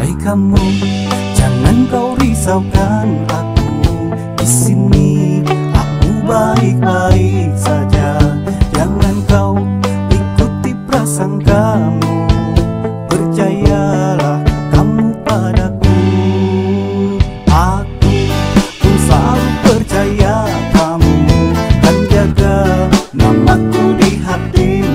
Hai kamu, jangan kau risaukan aku di sini. Aku baik-baik saja. Jangan kau ikuti prasangkamu. Percayalah kamu padaku. Aku pun selalu percaya kamu dan jaga namaku di hatimu.